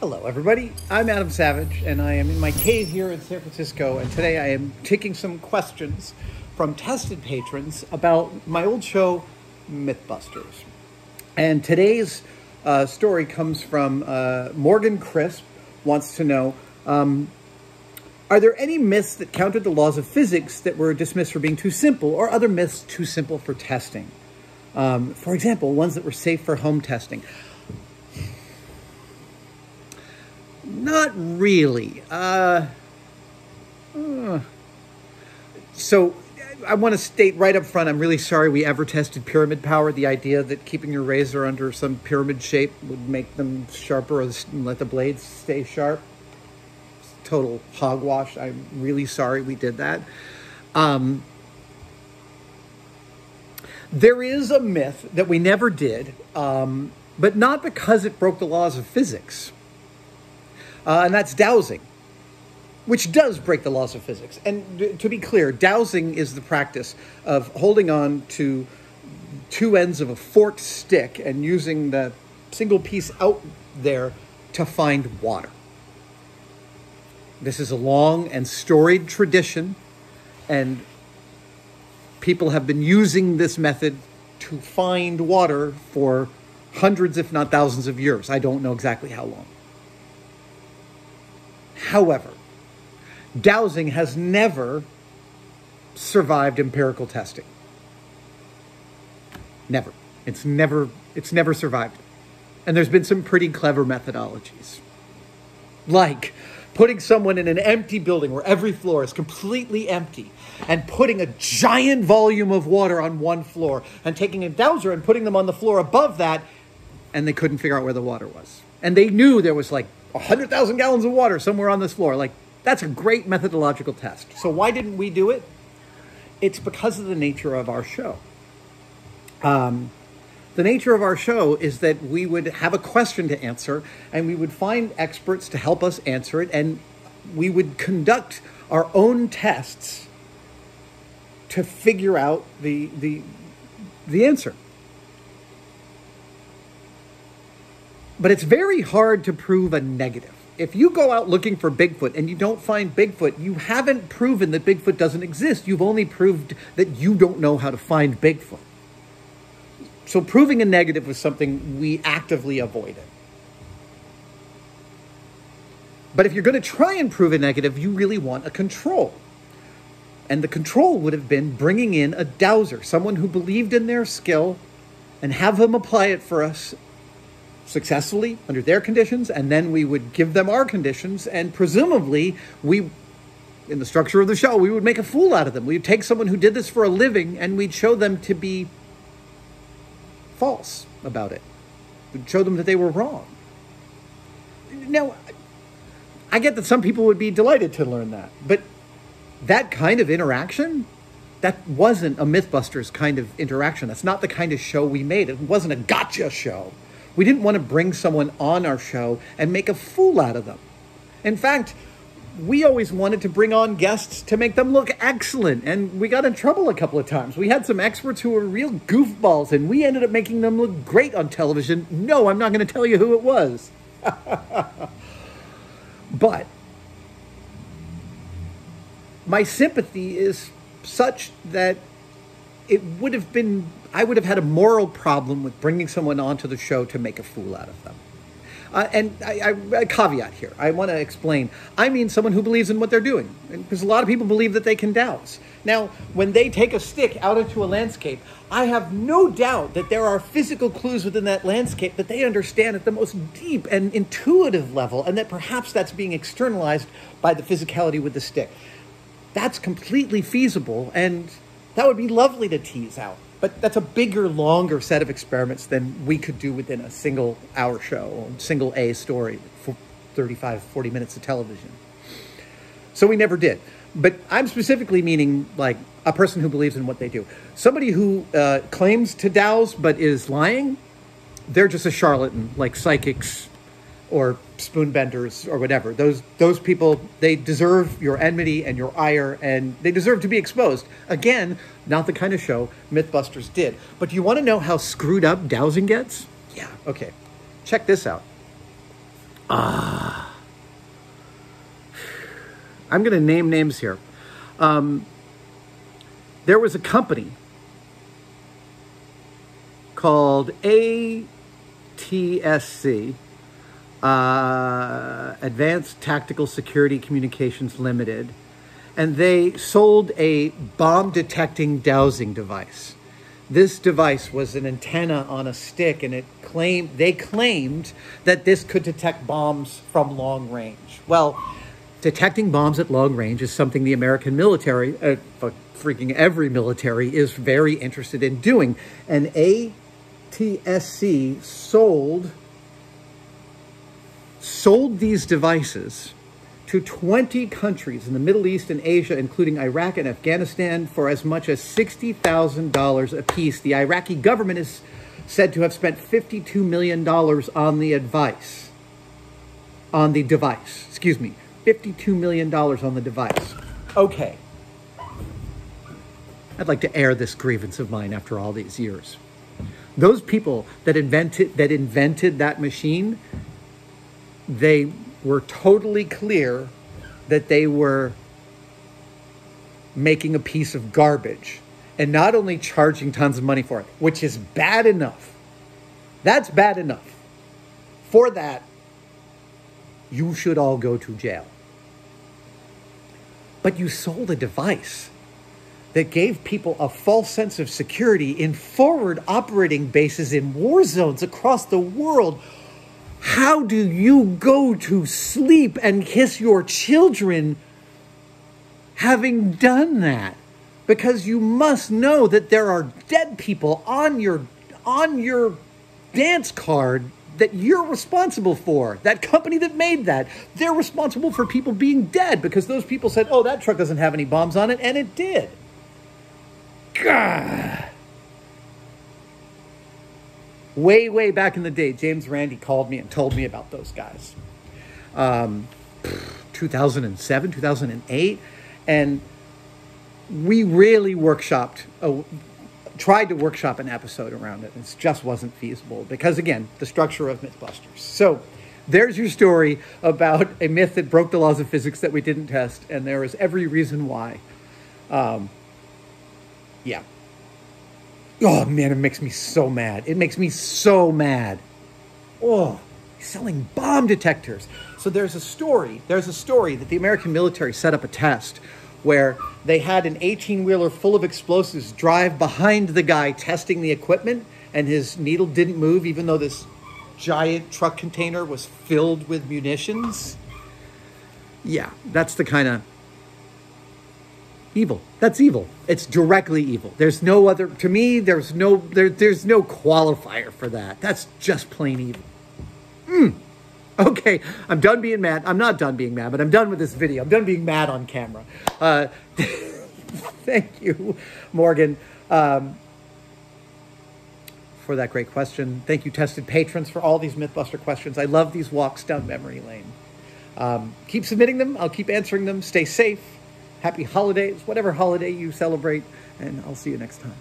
Hello, everybody. I'm Adam Savage, and I am in my cave here in San Francisco. And today I am taking some questions from tested patrons about my old show, Mythbusters. And today's uh, story comes from uh, Morgan Crisp, wants to know um, Are there any myths that countered the laws of physics that were dismissed for being too simple, or other myths too simple for testing? Um, for example, ones that were safe for home testing. Not really. Uh, uh, so I want to state right up front, I'm really sorry we ever tested pyramid power. The idea that keeping your razor under some pyramid shape would make them sharper and let the blades stay sharp. Total hogwash. I'm really sorry we did that. Um, there is a myth that we never did, um, but not because it broke the laws of physics uh, and that's dowsing, which does break the laws of physics. And to be clear, dowsing is the practice of holding on to two ends of a forked stick and using the single piece out there to find water. This is a long and storied tradition, and people have been using this method to find water for hundreds, if not thousands of years. I don't know exactly how long. However, dowsing has never survived empirical testing. Never. It's never it's never survived. And there's been some pretty clever methodologies. Like putting someone in an empty building where every floor is completely empty and putting a giant volume of water on one floor and taking a dowser and putting them on the floor above that and they couldn't figure out where the water was. And they knew there was like 100,000 gallons of water somewhere on this floor. Like, that's a great methodological test. So, why didn't we do it? It's because of the nature of our show. Um, the nature of our show is that we would have a question to answer and we would find experts to help us answer it and we would conduct our own tests to figure out the the the answer But it's very hard to prove a negative. If you go out looking for Bigfoot and you don't find Bigfoot, you haven't proven that Bigfoot doesn't exist. You've only proved that you don't know how to find Bigfoot. So proving a negative was something we actively avoided. But if you're going to try and prove a negative, you really want a control. And the control would have been bringing in a dowser, someone who believed in their skill, and have them apply it for us successfully under their conditions, and then we would give them our conditions, and presumably we in the structure of the show, we would make a fool out of them. We'd take someone who did this for a living and we'd show them to be false about it. We'd show them that they were wrong. Now, I get that some people would be delighted to learn that, but that kind of interaction, that wasn't a Mythbusters kind of interaction. That's not the kind of show we made. It wasn't a gotcha show. We didn't want to bring someone on our show and make a fool out of them. In fact, we always wanted to bring on guests to make them look excellent, and we got in trouble a couple of times. We had some experts who were real goofballs, and we ended up making them look great on television. No, I'm not going to tell you who it was. but my sympathy is such that it would have been I would have had a moral problem with bringing someone onto the show to make a fool out of them. Uh, and I, I, a caveat here. I want to explain. I mean someone who believes in what they're doing, because a lot of people believe that they can dowse. Now, when they take a stick out into a landscape, I have no doubt that there are physical clues within that landscape that they understand at the most deep and intuitive level, and that perhaps that's being externalized by the physicality with the stick. That's completely feasible, and that would be lovely to tease out. But that's a bigger, longer set of experiments than we could do within a single hour show or single A story for 35, 40 minutes of television. So we never did. But I'm specifically meaning like a person who believes in what they do. Somebody who uh, claims to dowse but is lying, they're just a charlatan, like psychics or spoonbenders or whatever. Those those people they deserve your enmity and your ire, and they deserve to be exposed. Again, not the kind of show MythBusters did. But do you want to know how screwed up dowsing gets? Yeah. Okay. Check this out. Ah. I'm going to name names here. Um, there was a company called ATSC, uh, Advanced Tactical Security Communications Limited, and they sold a bomb detecting dowsing device. This device was an antenna on a stick, and it claimed they claimed that this could detect bombs from long range. Well, detecting bombs at long range is something the American military, uh, freaking every military, is very interested in doing. And ATSC sold sold these devices to 20 countries in the Middle East and Asia, including Iraq and Afghanistan, for as much as $60,000 apiece. The Iraqi government is said to have spent $52 million on the advice, on the device, excuse me, $52 million on the device. Okay. I'd like to air this grievance of mine after all these years. Those people that invented that invented that machine, they were totally clear that they were making a piece of garbage and not only charging tons of money for it, which is bad enough. That's bad enough. For that, you should all go to jail. But you sold a device that gave people a false sense of security in forward operating bases in war zones across the world how do you go to sleep and kiss your children having done that? Because you must know that there are dead people on your on your dance card that you're responsible for. That company that made that, they're responsible for people being dead because those people said, "Oh, that truck doesn't have any bombs on it," and it did. God way, way back in the day, James Randi called me and told me about those guys. Um, 2007, 2008. And we really workshopped, uh, tried to workshop an episode around it. It just wasn't feasible because, again, the structure of Mythbusters. So there's your story about a myth that broke the laws of physics that we didn't test, and there is every reason why. Um, yeah. Oh man, it makes me so mad. It makes me so mad. Oh, selling bomb detectors. So there's a story, there's a story that the American military set up a test where they had an 18 wheeler full of explosives drive behind the guy testing the equipment, and his needle didn't move, even though this giant truck container was filled with munitions. Yeah, that's the kind of evil. That's evil. It's directly evil. There's no other to me, there's no there, there's no qualifier for that. That's just plain evil. Mm. Okay, I'm done being mad. I'm not done being mad, but I'm done with this video. I'm done being mad on camera. Uh, thank you, Morgan, um, for that great question. Thank you, tested patrons, for all these Mythbuster questions. I love these walks down memory lane. Um, keep submitting them. I'll keep answering them. Stay safe happy holidays, whatever holiday you celebrate, and I'll see you next time.